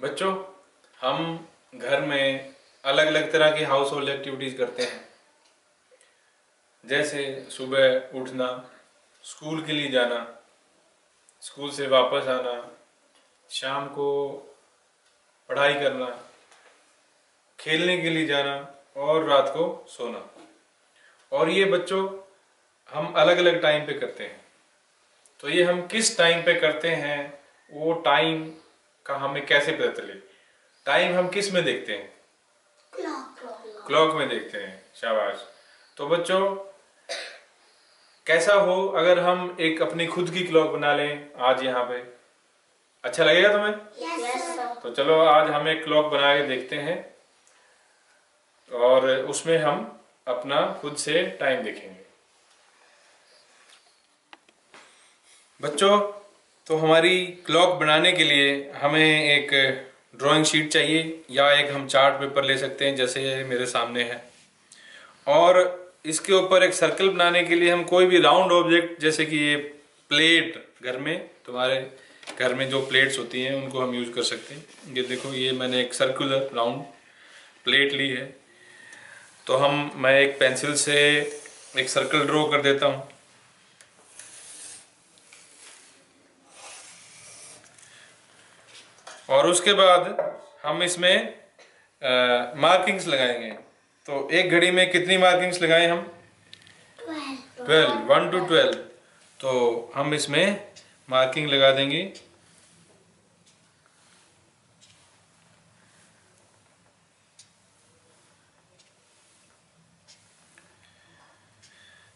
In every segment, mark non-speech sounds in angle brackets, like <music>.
बच्चों, हम घर में अलग अलग तरह की हाउस होल्ड एक्टिविटीज़ करते हैं। जैसे सुबह उठना स्कूल के लिए जाना स्कूल से वापस आना, शाम को पढ़ाई करना, खेलने के लिए जाना और रात को सोना। और ये बच्चों, हम अलग अलग टाइम पे करते हैं। तो ये हम किस टाइम पे करते हैं, वो टाइम का हमें कैसे पता चले? टाइम हम किसमें देखते हैं? क्लॉक में देखते हैं शाबाश। तो बच्चों कैसा हो अगर हम एक अपनी खुद की क्लॉक बना लें आज यहाँ पे? अच्छा लगेगा तुम्हें? Yes, तो चलो आज हम एक क्लॉक बना के देखते हैं और उसमें हम अपना खुद से टाइम देखेंगे। बच्चों तो हमारी क्लॉक बनाने के लिए हमें एक ड्राइंग शीट चाहिए, या एक हम चार्ट पेपर ले सकते हैं, जैसे मेरे सामने है। और इसके ऊपर एक सर्कल बनाने के लिए हम कोई भी राउंड ऑब्जेक्ट जैसे कि ये प्लेट घर में, तुम्हारे घर में जो प्लेट्स होती हैं, उनको हम यूज़ कर सकते हैं। ये देखो, ये मैंने एक सर्कुलर राउंड प्लेट ली है। तो हम, मैं एक पेंसिल से एक सर्कल ड्रॉ कर देता हूँ। और उसके बाद हम इसमें मार्किंग्स लगाएँगे। तो एक घड़ी में कितनी मार्किंग्स लगाए हम? ट्वेल्व वन टू ट्वेल्व तो हम इसमें मार्किंग लगा देंगे।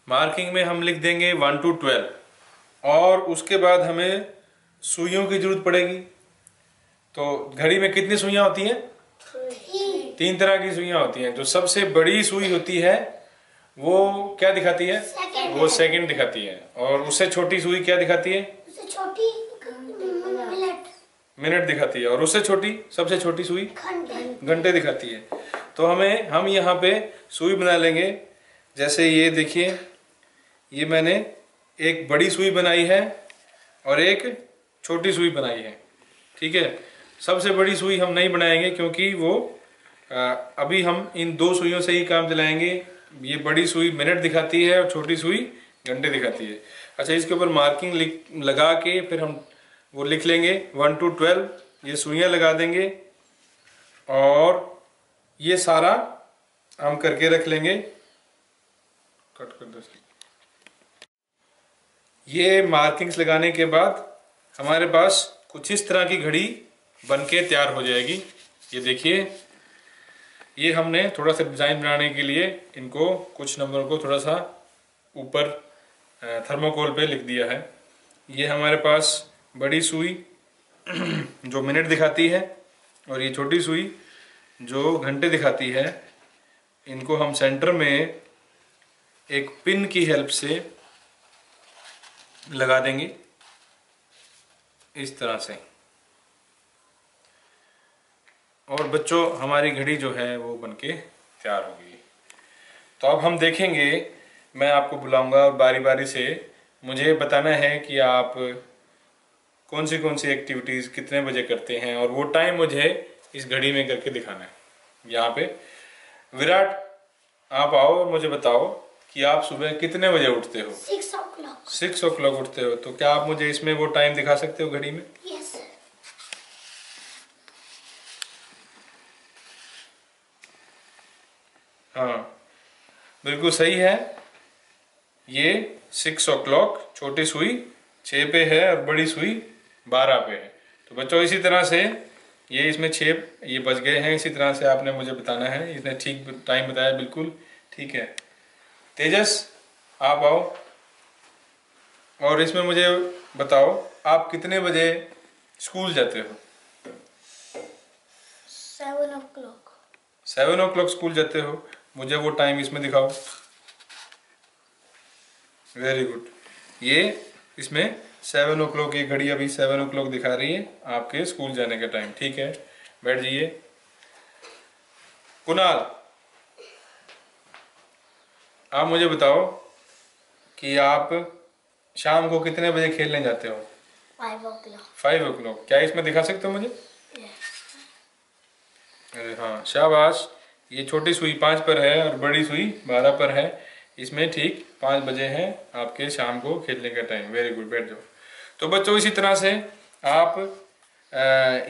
मार्किंग में हम लिख देंगे वन टू ट्वेल्व और उसके बाद हमें सुइयों की ज़रूरत पड़ेगी। तो घड़ी में कितनी सुइयाँ होती हैं? तीन। तरह की सुइयाँ होती हैं। जो सबसे बड़ी सुई होती है वो क्या दिखाती है? Second. वो सेकंड दिखाती है। और उससे छोटी सुई क्या दिखाती है? उससे छोटी मिनट। मिनट दिखाती है। और उससे छोटी सबसे छोटी सुई? घंटे। घंटे दिखाती है। तो हमें हम यहाँ पे सुई बना लेंगे। जैसे ये देखिए ये मैंने एक बड़ी सुई बनाई है और एक छोटी सुई बनाई है। ठीक है? सबसे बड़ी सुई हम नहीं बनाएँगे क्योंकि वो अभी हम इन दो सुइयों से ही काम चलाएँगे ये बड़ी सुई मिनट दिखाती है और छोटी सुई घंटे दिखाती है। अच्छा इसके ऊपर मार्किंग लगा के फिर हम वो लिख लेंगे। वन टू ट्वेल्व ये सुइयाँ लगा देंगे। और ये सारा हम करके रख लेंगे। कट कर दो ये मार्किंग्स लगाने के बाद हमारे पास कुछ इस तरह की घड़ी बन के तैयार हो जाएगी। ये देखिए, ये हमने थोड़ा सा डिज़ाइन बनाने के लिए इनको कुछ नंबर को थोड़ा सा ऊपर थर्मोकोल पे लिख दिया है। ये हमारे पास बड़ी सुई, <clears throat> जो मिनट दिखाती है, और ये छोटी सुई, जो घंटे दिखाती है। इनको हम सेंटर में एक पिन की हेल्प से लगा देंगे। इस तरह से। और बच्चों हमारी घड़ी जो है वो बनके तैयार हो गई। तो अब हम देखेंगे मैं आपको बुलाऊँगा और बारी बारी से मुझे बताना है कि आप कौन सी कौन सी एक्टिविटीज़ कितने बजे करते हैं और वो टाइम मुझे इस घड़ी में करके दिखाना है। यहाँ पे विराट आप आओ और मुझे बताओ कि आप सुबह कितने बजे उठते हो? Six o'clock six o'clock उठते हो तो क्या आप मुझे इसमें वो टाइम दिखा सकते हो घड़ी में यस सर हाँ बिल्कुल सही है। ये सिक्स ओ क्लॉक छोटी सुई छः पे है और बड़ी सुई बारह पे है। तो बच्चों इसी तरह से ये इसमें छः ये बज गए हैं। इसी तरह से आपने मुझे बताना है। इसने ठीक टाइम बताया बिल्कुल ठीक है। तेजस आप आओ। और इसमें मुझे बताओ आप कितने बजे स्कूल जाते हो? Seven o'clock seven o'clock school जाते हो। मुझे वो टाइम इसमें दिखाओ। वेरी गुड ये इसमें सेवन ओ क्लॉक ये घड़ी अभी सेवन ओ क्लॉक दिखा रही है आपके स्कूल जाने का टाइम ठीक है? बैठ जाइए। कुणाल आप मुझे बताओ कि आप शाम को कितने बजे खेलने जाते हो? Five o'clock five o'clock क्या इसमें दिखा सकते हो मुझे? अरे हाँ शाबाश। ये छोटी सुई पाँच पर है और बड़ी सुई बारह पर है। इसमें ठीक पाँच बजे है आपके शाम को खेलने का टाइम वेरी गुड बैठ जाओ। तो बच्चों, इसी तरह से आप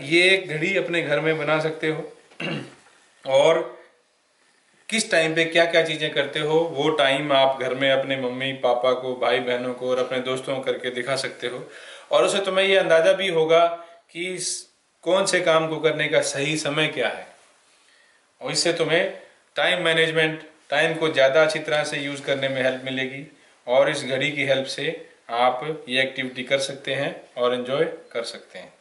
ये एक घड़ी अपने घर में बना सकते हो। <clears throat> और किस टाइम पे क्या क्या चीज़ें करते हो, वो टाइम आप घर में अपने मम्मी, पापा को भाई बहनों को और अपने दोस्तों को करके दिखा सकते हो। और उससे तुम्हें ये अंदाज़ा भी होगा कि कौन से काम को करने का सही समय क्या है। और इससे तुम्हें टाइम मैनेजमेंट टाइम को ज़्यादा अच्छी तरह से यूज़ करने में हेल्प मिलेगी और इस घड़ी की हेल्प से आप ये एक्टिविटी कर सकते हैं और इन्जॉय कर सकते हैं।